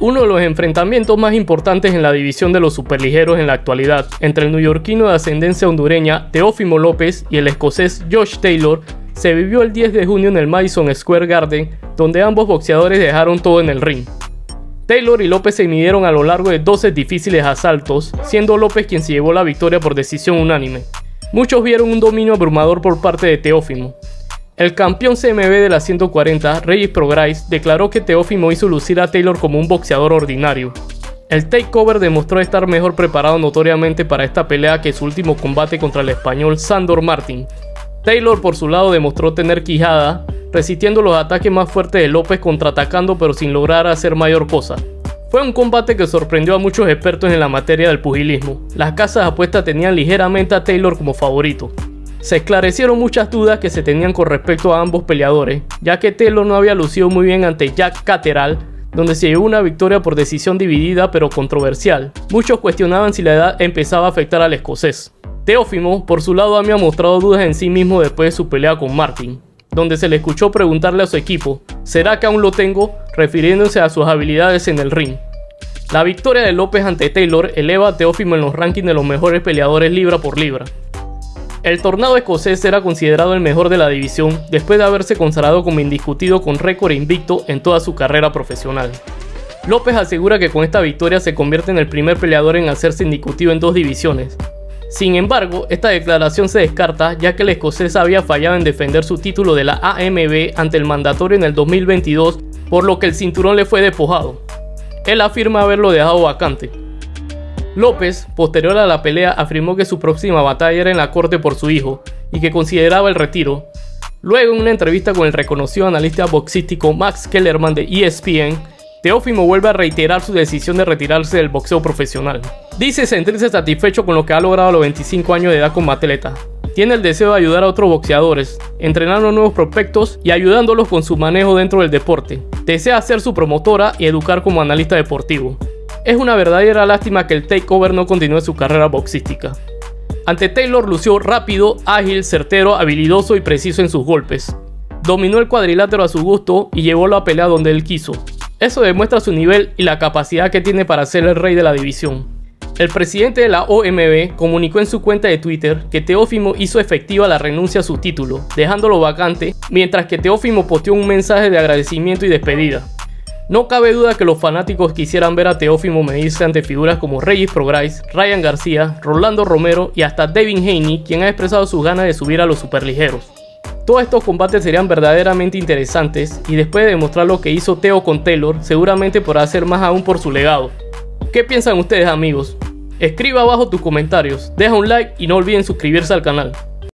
Uno de los enfrentamientos más importantes en la división de los superligeros en la actualidad, entre el neoyorquino de ascendencia hondureña Teófimo López y el escocés Josh Taylor, se vivió el 10 de junio en el Madison Square Garden, donde ambos boxeadores dejaron todo en el ring. Taylor y López se midieron a lo largo de 12 difíciles asaltos, siendo López quien se llevó la victoria por decisión unánime. Muchos vieron un dominio abrumador por parte de Teófimo, el campeón CMB de la 140, Regis Prograis, declaró que Teófimo hizo lucir a Taylor como un boxeador ordinario. El takeover demostró estar mejor preparado notoriamente para esta pelea que su último combate contra el español Sandor Martin. Taylor por su lado demostró tener quijada, resistiendo los ataques más fuertes de López contraatacando pero sin lograr hacer mayor cosa. Fue un combate que sorprendió a muchos expertos en la materia del pugilismo. Las casas apuestas tenían ligeramente a Taylor como favorito. Se esclarecieron muchas dudas que se tenían con respecto a ambos peleadores, ya que Taylor no había lucido muy bien ante Jack Cateral, donde se llevó una victoria por decisión dividida pero controversial. Muchos cuestionaban si la edad empezaba a afectar al escocés. Teófimo, por su lado, había mostrado dudas en sí mismo después de su pelea con Martin, donde se le escuchó preguntarle a su equipo, ¿será que aún lo tengo? refiriéndose a sus habilidades en el ring. La victoria de López ante Taylor eleva a Teófimo en los rankings de los mejores peleadores libra por libra. El tornado escocés era considerado el mejor de la división después de haberse consagrado como indiscutido con récord invicto en toda su carrera profesional. López asegura que con esta victoria se convierte en el primer peleador en hacerse indiscutido en dos divisiones. Sin embargo, esta declaración se descarta ya que el escocés había fallado en defender su título de la AMB ante el mandatorio en el 2022, por lo que el cinturón le fue despojado. Él afirma haberlo dejado vacante. López, posterior a la pelea, afirmó que su próxima batalla era en la corte por su hijo y que consideraba el retiro. Luego, en una entrevista con el reconocido analista boxístico Max Kellerman de ESPN, Teófimo vuelve a reiterar su decisión de retirarse del boxeo profesional. Dice sentirse satisfecho con lo que ha logrado a los 25 años de edad como atleta. Tiene el deseo de ayudar a otros boxeadores, entrenando nuevos prospectos y ayudándolos con su manejo dentro del deporte. Desea ser su promotora y educar como analista deportivo. Es una verdadera lástima que el takeover no continúe su carrera boxística. Ante Taylor lució rápido, ágil, certero, habilidoso y preciso en sus golpes. Dominó el cuadrilátero a su gusto y llevó la pelea donde él quiso. Eso demuestra su nivel y la capacidad que tiene para ser el rey de la división. El presidente de la OMB comunicó en su cuenta de Twitter que Teófimo hizo efectiva la renuncia a su título, dejándolo vacante, mientras que Teófimo posteó un mensaje de agradecimiento y despedida. No cabe duda que los fanáticos quisieran ver a Teófimo medirse ante figuras como Regis Prograis, Ryan García, Rolando Romero y hasta Devin Haney, quien ha expresado sus ganas de subir a los superligeros. Todos estos combates serían verdaderamente interesantes y después de demostrar lo que hizo Teo con Taylor, seguramente podrá hacer más aún por su legado. ¿Qué piensan ustedes amigos? Escriba abajo tus comentarios, deja un like y no olviden suscribirse al canal.